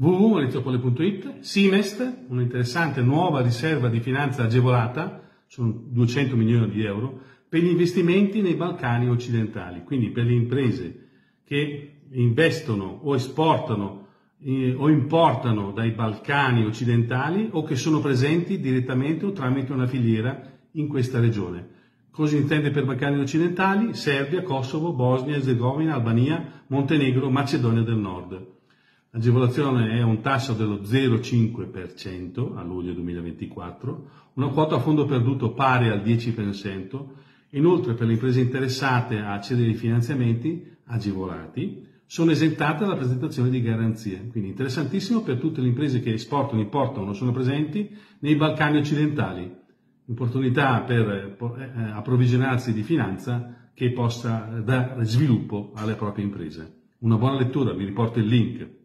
www.mauriziopolle.it, Simest, un'interessante nuova riserva di finanza agevolata, sono 200 milioni di euro, per gli investimenti nei Balcani occidentali, quindi per le imprese che investono o esportano eh, o importano dai Balcani occidentali o che sono presenti direttamente o tramite una filiera in questa regione. Cosa intende per Balcani occidentali? Serbia, Kosovo, Bosnia, Herzegovina, Albania, Montenegro, Macedonia del Nord. L'agevolazione è un tasso dello 0,5% a luglio 2024, una quota a fondo perduto pari al 10%, inoltre per le imprese interessate a accedere ai finanziamenti agevolati sono esentate dalla presentazione di garanzie. Quindi interessantissimo per tutte le imprese che esportano, importano o sono presenti nei Balcani occidentali opportunità per eh, approvvigionarsi di finanza che possa dare sviluppo alle proprie imprese. Una buona lettura, vi riporto il link.